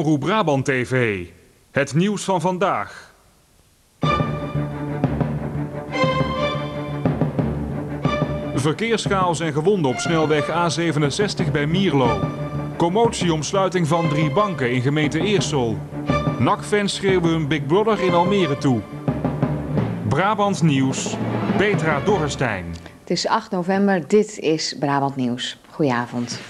Omroep Brabant TV. Het nieuws van vandaag. Verkeerschaos en gewonden op snelweg A67 bij Mierlo. Commotie om sluiting van drie banken in gemeente Eersel. NAC-fans schreeuwen hun Big Brother in Almere toe. Brabant Nieuws, Petra Dorrestein. Het is 8 november, dit is Brabant Nieuws. Goedenavond.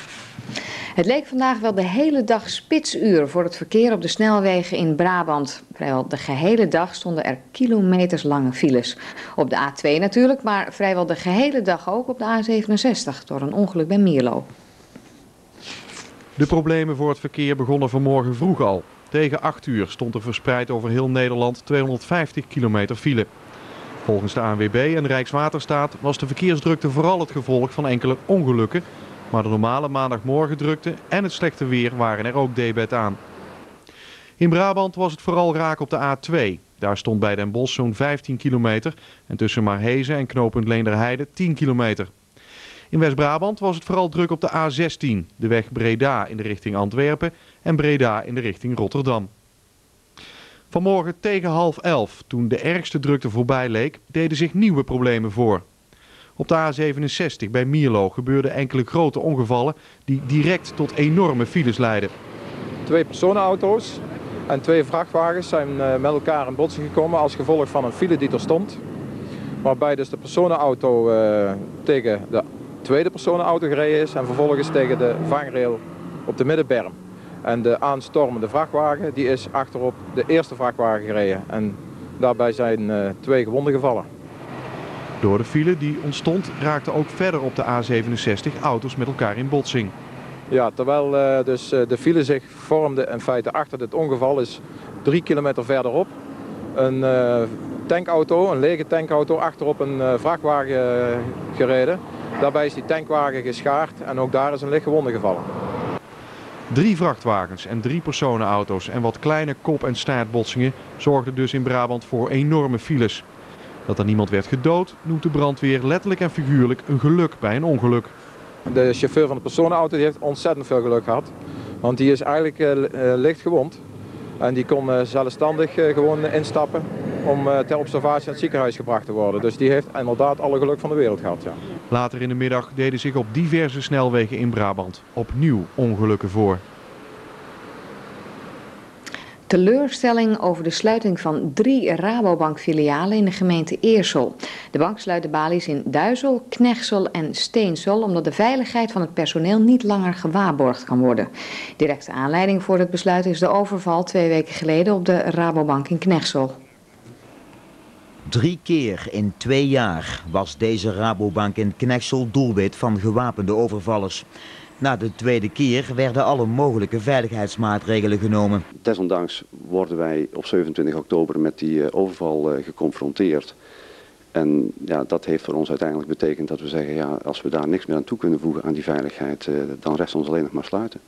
Het leek vandaag wel de hele dag spitsuur voor het verkeer op de snelwegen in Brabant. Vrijwel de gehele dag stonden er kilometerslange files. Op de A2 natuurlijk, maar vrijwel de gehele dag ook op de A67 door een ongeluk bij Mierlo. De problemen voor het verkeer begonnen vanmorgen vroeg al. Tegen 8 uur stond er verspreid over heel Nederland 250 kilometer file. Volgens de ANWB en Rijkswaterstaat was de verkeersdrukte vooral het gevolg van enkele ongelukken. Maar de normale maandagmorgendrukte en het slechte weer waren er ook debet aan. In Brabant was het vooral raak op de A2. Daar stond bij Den Bosch zo'n 15 kilometer en tussen Marhezen en knooppunt Leenderheide 10 kilometer. In West-Brabant was het vooral druk op de A16, de weg Breda in de richting Antwerpen en Breda in de richting Rotterdam. Vanmorgen tegen half elf, toen de ergste drukte voorbij leek, deden zich nieuwe problemen voor. Op de A67 bij Mierlo gebeurden enkele grote ongevallen die direct tot enorme files leidden. Twee personenauto's en twee vrachtwagens zijn eh, met elkaar in botsing gekomen als gevolg van een file die er stond. Waarbij dus de personenauto uh, tegen de tweede personenauto gereden is en vervolgens tegen de vangrail op de middenberm. En de aanstormende vrachtwagen die is achterop de eerste vrachtwagen gereden. En daarbij zijn uh, twee gewonden gevallen. Door de file die ontstond raakten ook verder op de A67 auto's met elkaar in botsing. Ja, terwijl uh, dus, uh, de file zich vormde in feite achter dit ongeval is drie kilometer verderop. Een tankauto, een lege tankauto, achterop een vrachtwagen gereden. Daarbij is die tankwagen geschaard en ook daar is een lichtgewonde gevallen. Drie vrachtwagens en drie personenauto's en wat kleine kop- en staartbotsingen zorgden dus in Brabant voor enorme files. Dat er niemand werd gedood noemt de brandweer letterlijk en figuurlijk een geluk bij een ongeluk. De chauffeur van de personenauto heeft ontzettend veel geluk gehad. Want die is eigenlijk uh, licht gewond. En die kon uh, zelfstandig gewoon instappen om ter observatie naar het ziekenhuis gebracht te worden. Dus die heeft inderdaad alle geluk van de wereld gehad. Ja. Later in de middag deden zich op diverse snelwegen in Brabant opnieuw ongelukken voor. Teleurstelling over de sluiting van drie Rabobank-filialen in de gemeente Eersel. De bank sluit de balies in Duizel, Knechtsel en Steensel omdat de veiligheid van het personeel niet langer gewaarborgd kan worden. Directe aanleiding voor het besluit is de overval twee weken geleden op de Rabobank in Knechtsel. Drie keer in twee jaar was deze Rabobank in Knechtsel doelwit van gewapende overvallers. Na de tweede keer werden alle mogelijke veiligheidsmaatregelen genomen. Desondanks worden wij op 27 oktober met die overval geconfronteerd. En ja, dat heeft voor ons uiteindelijk betekend dat we zeggen, ja, als we daar niks meer aan toe kunnen voegen aan die veiligheid, dan rest ons alleen nog maar sluiten.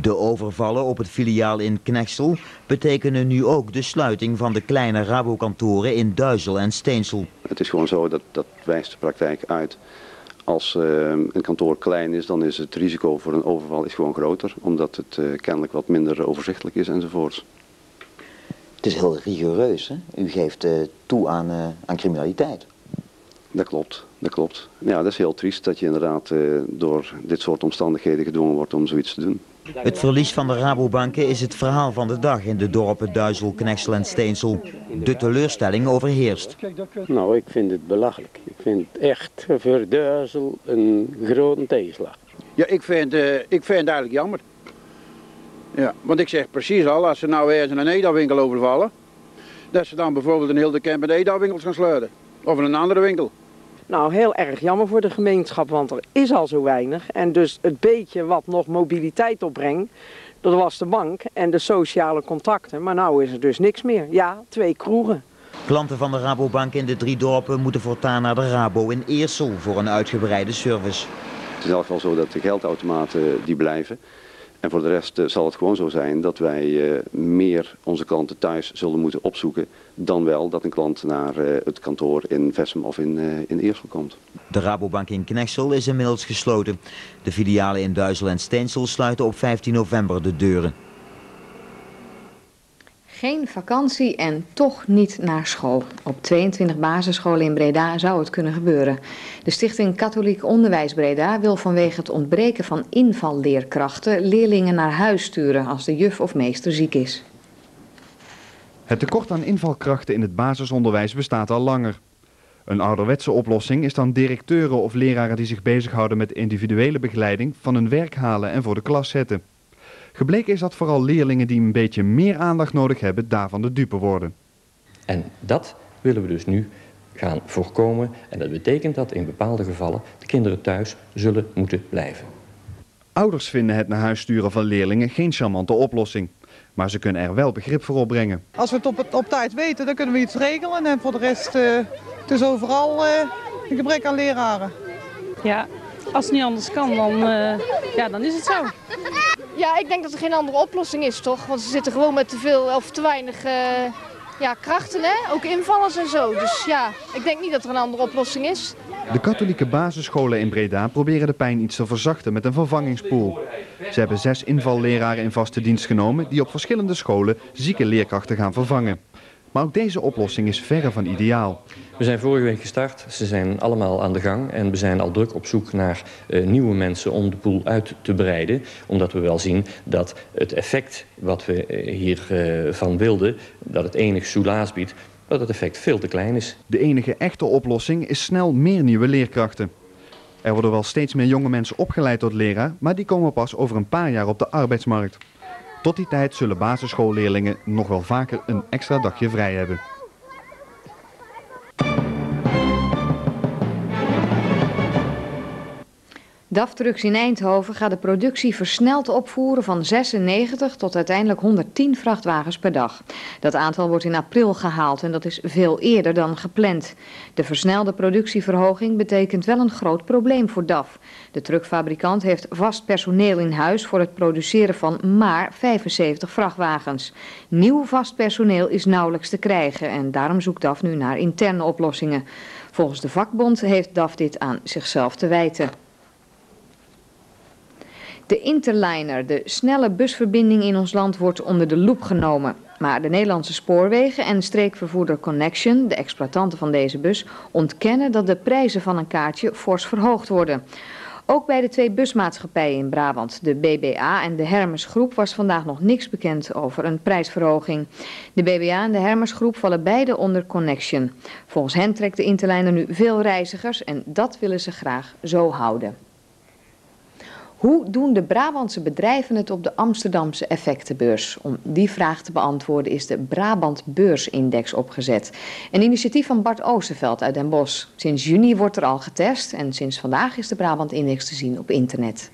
De overvallen op het filiaal in Knechtsel betekenen nu ook de sluiting van de kleine Rabokantoren in Duizel en Steensel. Het is gewoon zo, dat, dat wijst de praktijk uit. Als uh, een kantoor klein is, dan is het risico voor een overval is gewoon groter. Omdat het uh, kennelijk wat minder overzichtelijk is enzovoorts. Het is heel rigoureus, hè? U geeft uh, toe aan, aan criminaliteit. Dat klopt, dat klopt. Ja, dat is heel triest dat je inderdaad door dit soort omstandigheden gedwongen wordt om zoiets te doen. Het verlies van de Rabobanken is het verhaal van de dag in de dorpen Duizel, Knechtsel en Steensel. De teleurstelling overheerst. Nou, ik vind het belachelijk. Ik vind het echt voor Duizel een grote tegenslag. Ja, ik vind, uh, ik vind het eigenlijk jammer. Ja, want ik zeg precies al, als ze nou eens een EDA-winkel overvallen, dat ze dan bijvoorbeeld een hele camp met EDA-winkels gaan sluiten. Of een andere winkel. Nou, heel erg jammer voor de gemeenschap, want er is al zo weinig. En dus het beetje wat nog mobiliteit opbrengt, dat was de bank en de sociale contacten. Maar nou is er dus niks meer. Ja, twee kroegen. Klanten van de Rabobank in de drie dorpen moeten voortaan naar de Rabo in Eersel voor een uitgebreide service. Het is in elk geval zo dat de geldautomaten die blijven. En voor de rest zal het gewoon zo zijn dat wij meer onze klanten thuis zullen moeten opzoeken dan wel dat een klant naar het kantoor in Vessem of in, in Eersel komt. De Rabobank in Knechtsel is inmiddels gesloten. De filialen in Duizel en Steensel sluiten op 15 november de deuren. Geen vakantie en toch niet naar school. Op 22 basisscholen in Breda zou het kunnen gebeuren. De Stichting Katholiek Onderwijs Breda wil vanwege het ontbreken van invalleerkrachten leerlingen naar huis sturen als de juf of meester ziek is. Het tekort aan invalkrachten in het basisonderwijs bestaat al langer. Een ouderwetse oplossing is dan directeuren of leraren die zich bezighouden met individuele begeleiding van hun werk halen en voor de klas zetten. Gebleken is dat vooral leerlingen die een beetje meer aandacht nodig hebben daarvan de dupe worden. En dat willen we dus nu gaan voorkomen en dat betekent dat in bepaalde gevallen de kinderen thuis zullen moeten blijven. Ouders vinden het naar huis sturen van leerlingen geen charmante oplossing. Maar ze kunnen er wel begrip voor opbrengen. Als we het op, op tijd weten, dan kunnen we iets regelen. En voor de rest, uh, het is overal uh, een gebrek aan leraren. Ja, als het niet anders kan, dan, uh, ja, dan is het zo. Ja, ik denk dat er geen andere oplossing is, toch? Want ze zitten gewoon met te veel of te weinig ja, krachten, hè? ook invallers en zo. Dus ja, ik denk niet dat er een andere oplossing is. De katholieke basisscholen in Breda proberen de pijn iets te verzachten met een vervangingspool. Ze hebben zes invalleraren in vaste dienst genomen die op verschillende scholen zieke leerkrachten gaan vervangen. Maar ook deze oplossing is verre van ideaal. We zijn vorige week gestart, ze zijn allemaal aan de gang en we zijn al druk op zoek naar uh, nieuwe mensen om de pool uit te breiden. Omdat we wel zien dat het effect wat we uh, hiervan uh, wilden, dat het enig soelaas biedt, dat het effect veel te klein is. De enige echte oplossing is snel meer nieuwe leerkrachten. Er worden wel steeds meer jonge mensen opgeleid tot leraar, maar die komen pas over een paar jaar op de arbeidsmarkt. Tot die tijd zullen basisschoolleerlingen nog wel vaker een extra dagje vrij hebben. DAF Trucks in Eindhoven gaat de productie versneld opvoeren van 96 tot uiteindelijk 110 vrachtwagens per dag. Dat aantal wordt in april gehaald en dat is veel eerder dan gepland. De versnelde productieverhoging betekent wel een groot probleem voor DAF. De truckfabrikant heeft vast personeel in huis voor het produceren van maar 75 vrachtwagens. Nieuw vast personeel is nauwelijks te krijgen en daarom zoekt DAF nu naar interne oplossingen. Volgens de vakbond heeft DAF dit aan zichzelf te wijten. De Interliner, de snelle busverbinding in ons land, wordt onder de loep genomen. Maar de Nederlandse spoorwegen en streekvervoerder Connection, de exploitanten van deze bus, ontkennen dat de prijzen van een kaartje fors verhoogd worden. Ook bij de twee busmaatschappijen in Brabant, de BBA en de Hermes Groep, was vandaag nog niks bekend over een prijsverhoging. De BBA en de Hermes Groep vallen beide onder Connection. Volgens hen trekt de Interliner nu veel reizigers en dat willen ze graag zo houden. Hoe doen de Brabantse bedrijven het op de Amsterdamse effectenbeurs? Om die vraag te beantwoorden is de Brabant Beursindex opgezet. Een initiatief van Bart Oosterveld uit Den Bosch. Sinds juni wordt er al getest en sinds vandaag is de Brabant Index te zien op internet.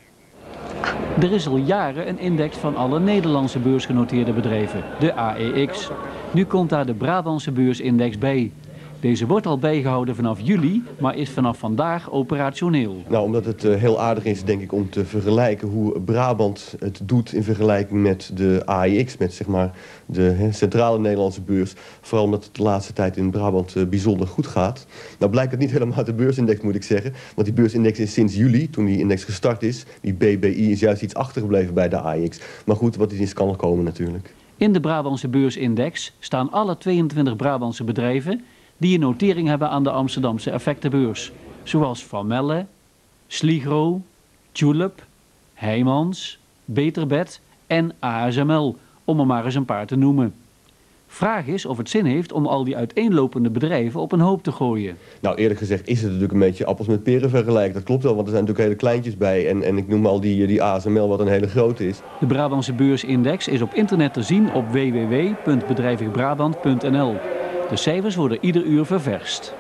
Er is al jaren een index van alle Nederlandse beursgenoteerde bedrijven, de AEX. Nu komt daar de Brabantse beursindex bij. Deze wordt al bijgehouden vanaf juli, maar is vanaf vandaag operationeel. Nou, omdat het uh, heel aardig is, denk ik, om te vergelijken hoe Brabant het doet in vergelijking met de AIX, met zeg maar de centrale Nederlandse beurs. Vooral omdat het de laatste tijd in Brabant uh, bijzonder goed gaat. Nou blijkt het niet helemaal uit de beursindex, moet ik zeggen. Want die beursindex is sinds juli, toen die index gestart is, die BBI is juist iets achtergebleven bij de AIX. Maar goed, wat is kan nog komen natuurlijk. In de Brabantse beursindex staan alle 22 Brabantse bedrijven die een notering hebben aan de Amsterdamse effectenbeurs. Zoals Van Melle, Sligro, Tulip, Heijmans, Beterbed en ASML, om er maar eens een paar te noemen. Vraag is of het zin heeft om al die uiteenlopende bedrijven op een hoop te gooien. Nou, eerlijk gezegd is het natuurlijk een beetje appels met peren vergelijken. Dat klopt wel, want er zijn natuurlijk hele kleintjes bij. En, en ik noem al die, die ASML, wat een hele grote is. De Brabantse beursindex is op internet te zien op www.bedrijvigbrabant.nl. De cijfers worden ieder uur ververst.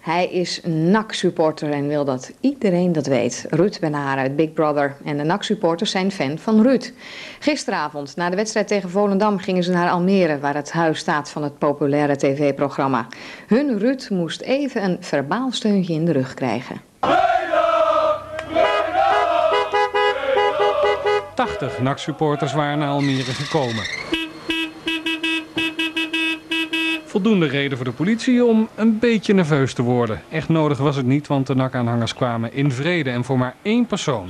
Hij is NAC-supporter en wil dat iedereen dat weet. Ruud Benaar uit Big Brother. En de NAC-supporters zijn fan van Ruud. Gisteravond, na de wedstrijd tegen Volendam, gingen ze naar Almere... waar het huis staat van het populaire tv-programma. Hun Ruud moest even een verbaal steuntje in de rug krijgen. 80 NAC-supporters waren naar Almere gekomen. Voldoende reden voor de politie om een beetje nerveus te worden. Echt nodig was het niet, want de NAC-aanhangers kwamen in vrede en voor maar één persoon.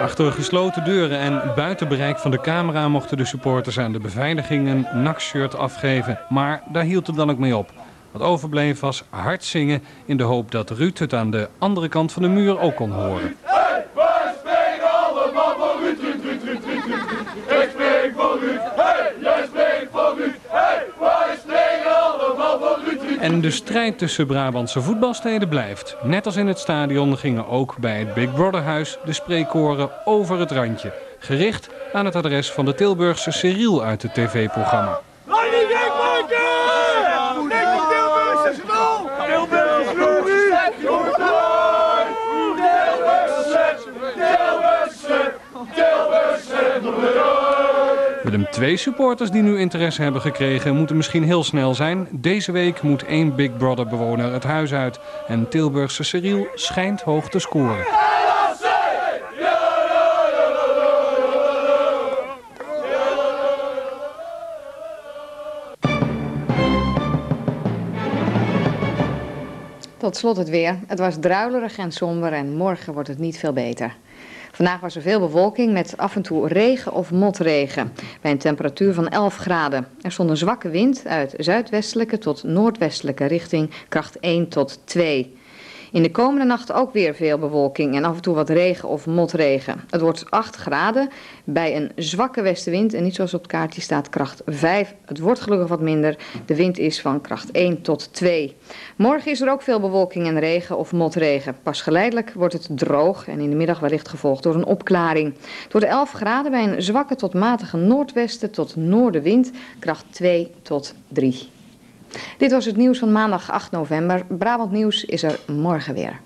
Achter gesloten deuren en buiten bereik van de camera mochten de supporters aan de beveiliging een NAC-shirt afgeven. Maar daar hield het dan ook mee op. Wat overbleef was hard zingen in de hoop dat Ruud het aan de andere kant van de muur ook kon horen. Hey, wij spreken allemaal van Ruud, Ruud, Ruud, Ruud, Ruud, Ruud. Ik spreek van Ruud, hey, jij spreekt van Ruud, hey, wij spreken allemaal van Ruud, Ruud. En de strijd tussen Brabantse voetbalsteden blijft. Net als in het stadion gingen ook bij het Big Brother huis de spreekkoren over het randje. Gericht aan het adres van de Tilburgse Cyril uit het tv-programma. Laat niet gek maken! Nee, van Tilburg is het al! Tilburg is Ruud! Willem twee supporters die nu interesse hebben gekregen moeten misschien heel snel zijn. Deze week moet één Big Brother bewoner het huis uit. En Tilburgse Cyril schijnt hoog te scoren. Tot slot het weer. Het was druilerig en somber en morgen wordt het niet veel beter. Vandaag was er veel bewolking met af en toe regen of motregen. Bij een temperatuur van 11 graden. Er stond een zwakke wind uit zuidwestelijke tot noordwestelijke richting, kracht 1 tot 2. In de komende nacht ook weer veel bewolking en af en toe wat regen of motregen. Het wordt 8 graden bij een zwakke westenwind en niet zoals op het kaartje staat kracht 5. Het wordt gelukkig wat minder. De wind is van kracht 1 tot 2. Morgen is er ook veel bewolking en regen of motregen. Pas geleidelijk wordt het droog en in de middag wellicht gevolgd door een opklaring. Het wordt 11 graden bij een zwakke tot matige noordwesten tot noordenwind, kracht 2 tot 3. Dit was het nieuws van maandag 8 november. Brabant Nieuws is er morgen weer.